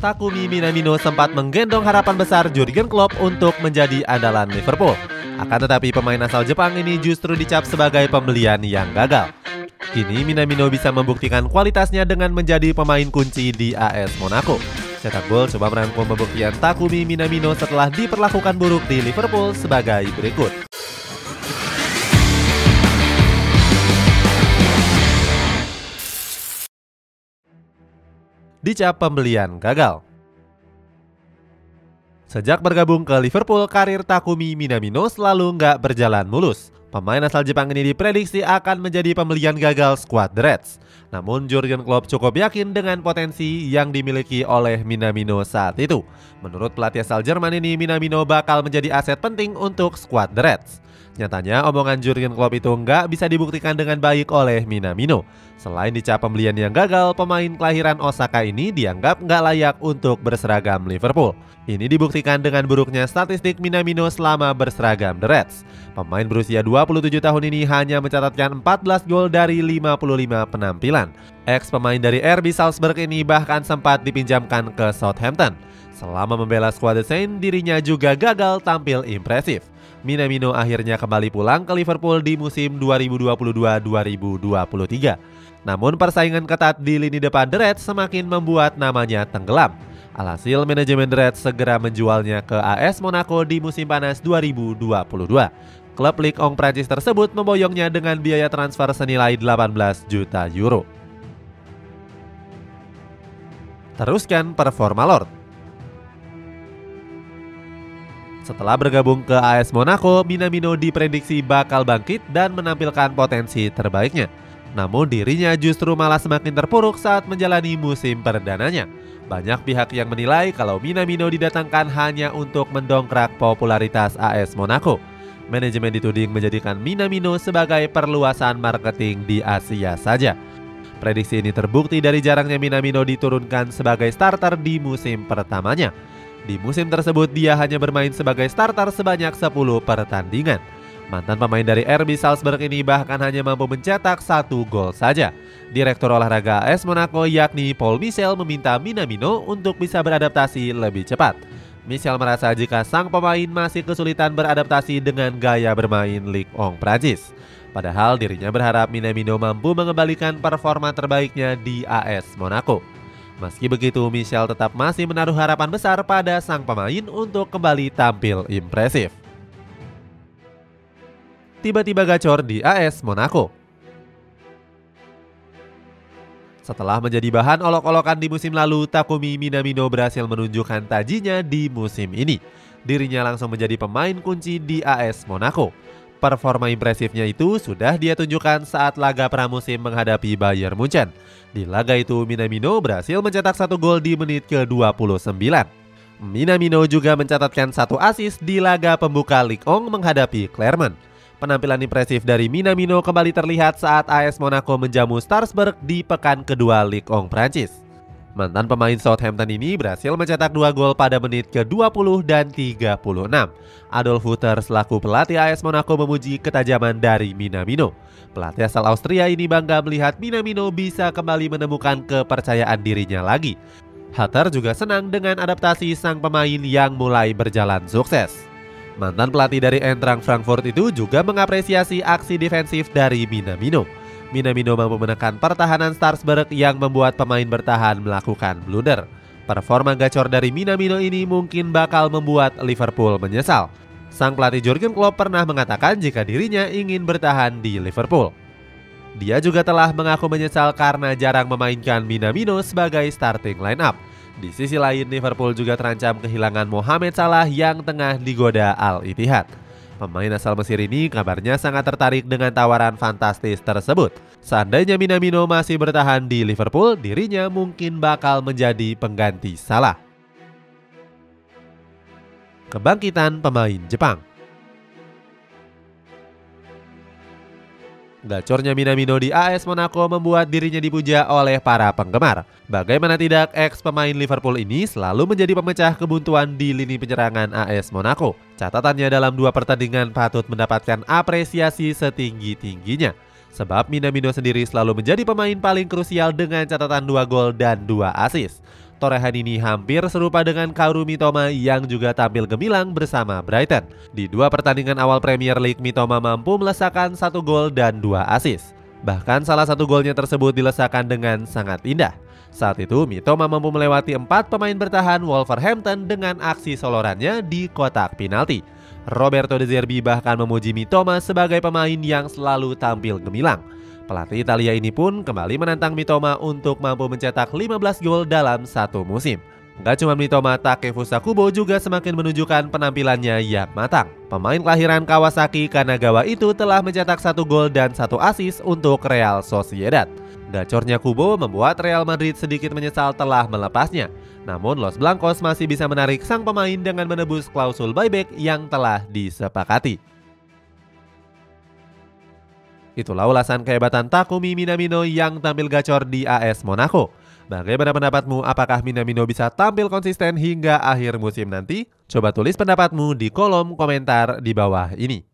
Takumi Minamino sempat menggendong harapan besar Jurgen Klopp untuk menjadi andalan Liverpool. Akan tetapi pemain asal Jepang ini justru dicap sebagai pembelian yang gagal. Kini Minamino bisa membuktikan kualitasnya dengan menjadi pemain kunci di AS Monaco. Cetak gol coba merangkum pembuktian Takumi Minamino setelah diperlakukan buruk di Liverpool sebagai berikut. Dicap pembelian gagal. Sejak bergabung ke Liverpool, karir Takumi Minamino selalu nggak berjalan mulus. Pemain asal Jepang ini diprediksi akan menjadi pembelian gagal skuad Reds. Namun Jurgen Klopp cukup yakin dengan potensi yang dimiliki oleh Minamino saat itu. Menurut pelatih asal Jerman ini, Minamino bakal menjadi aset penting untuk skuad Reds. Nyatanya omongan Jurgen Klopp itu nggak bisa dibuktikan dengan baik oleh Minamino. Selain dicap pembelian yang gagal, pemain kelahiran Osaka ini dianggap nggak layak untuk berseragam Liverpool. Ini dibuktikan dengan buruknya statistik Minamino selama berseragam The Reds. Pemain berusia 27 tahun ini hanya mencatatkan 14 gol dari 55 penampilan. Ex pemain dari RB Salzburg ini bahkan sempat dipinjamkan ke Southampton. Selama membela skuad Saint, dirinya juga gagal tampil impresif. Minamino akhirnya kembali pulang ke Liverpool di musim 2022-2023. Namun persaingan ketat di lini depan The Reds semakin membuat namanya tenggelam. Alhasil manajemen The Reds segera menjualnya ke AS Monaco di musim panas 2022. Klub Ligue 1 Prancis tersebut memboyongnya dengan biaya transfer senilai 18 juta euro. Teruskan performa Lord. Setelah bergabung ke AS Monaco, Minamino diprediksi bakal bangkit dan menampilkan potensi terbaiknya. Namun dirinya justru malah semakin terpuruk saat menjalani musim perdananya. Banyak pihak yang menilai kalau Minamino didatangkan hanya untuk mendongkrak popularitas AS Monaco. Manajemen dituding menjadikan Minamino sebagai perluasan marketing di Asia saja. Prediksi ini terbukti dari jarangnya Minamino diturunkan sebagai starter di musim pertamanya. Di musim tersebut dia hanya bermain sebagai starter sebanyak 10 pertandingan. Mantan pemain dari RB Salzburg ini bahkan hanya mampu mencetak satu gol saja. Direktur olahraga AS Monaco yakni Paul Michel meminta Minamino untuk bisa beradaptasi lebih cepat. Michel merasa jika sang pemain masih kesulitan beradaptasi dengan gaya bermain Ligue 1 Prancis. Padahal dirinya berharap Minamino mampu mengembalikan performa terbaiknya di AS Monaco. Meski begitu, Michel tetap masih menaruh harapan besar pada sang pemain untuk kembali tampil impresif. Tiba-tiba gacor di AS Monaco. Setelah menjadi bahan olok-olokan di musim lalu, Takumi Minamino berhasil menunjukkan tajinya di musim ini. Dirinya langsung menjadi pemain kunci di AS Monaco. Performa impresifnya itu sudah dia tunjukkan saat laga pramusim menghadapi Bayern Munchen. Di laga itu Minamino berhasil mencetak satu gol di menit ke-29. Minamino juga mencatatkan satu assist di laga pembuka Ligue 1 menghadapi Clermont. Penampilan impresif dari Minamino kembali terlihat saat AS Monaco menjamu Strasbourg di pekan kedua Ligue 1 Prancis. Mantan pemain Southampton ini berhasil mencetak dua gol pada menit ke-20 dan 36. Adolf Hutter selaku pelatih AS Monaco memuji ketajaman dari Minamino. Pelatih asal Austria ini bangga melihat Minamino bisa kembali menemukan kepercayaan dirinya lagi. Hutter juga senang dengan adaptasi sang pemain yang mulai berjalan sukses. Mantan pelatih dari Eintracht Frankfurt itu juga mengapresiasi aksi defensif dari Minamino. Minamino mampu menekan pertahanan Starsberg yang membuat pemain bertahan melakukan blunder. Performa gacor dari Minamino ini mungkin bakal membuat Liverpool menyesal. Sang pelatih Jurgen Klopp pernah mengatakan jika dirinya ingin bertahan di Liverpool. Dia juga telah mengaku menyesal karena jarang memainkan Minamino sebagai starting line-up. Di sisi lain, Liverpool juga terancam kehilangan Mohamed Salah yang tengah digoda Al-Ittihad. Pemain asal Mesir ini kabarnya sangat tertarik dengan tawaran fantastis tersebut. Seandainya Minamino masih bertahan di Liverpool, dirinya mungkin bakal menjadi pengganti Salah. Kebangkitan pemain Jepang Gacornya Minamino di AS Monaco membuat dirinya dipuja oleh para penggemar. Bagaimana tidak, ex pemain Liverpool ini selalu menjadi pemecah kebuntuan di lini penyerangan AS Monaco. Catatannya dalam dua pertandingan patut mendapatkan apresiasi setinggi-tingginya. Sebab Minamino sendiri selalu menjadi pemain paling krusial dengan catatan dua gol dan dua assist. torehan ini hampir serupa dengan Kaoru Mitoma yang juga tampil gemilang bersama Brighton. Di dua pertandingan awal Premier League, Mitoma mampu melesakan satu gol dan dua assist. Bahkan salah satu golnya tersebut dilesakan dengan sangat indah. Saat itu, Mitoma mampu melewati empat pemain bertahan Wolverhampton dengan aksi solorannya di kotak penalti. Roberto De Zerbi bahkan memuji Mitoma sebagai pemain yang selalu tampil gemilang. Pelatih Italia ini pun kembali menantang Mitoma untuk mampu mencetak 15 gol dalam satu musim. Gak cuma Mitoma, Takefusa Kubo juga semakin menunjukkan penampilannya yang matang. Pemain kelahiran Kawasaki Kanagawa itu telah mencetak satu gol dan satu assist untuk Real Sociedad. Gacornya Kubo membuat Real Madrid sedikit menyesal telah melepasnya. Namun Los Blancos masih bisa menarik sang pemain dengan menebus klausul buyback yang telah disepakati. Itulah ulasan kehebatan Takumi Minamino yang tampil gacor di AS Monaco. Bagaimana pendapatmu? Apakah Minamino bisa tampil konsisten hingga akhir musim nanti? Coba tulis pendapatmu di kolom komentar di bawah ini.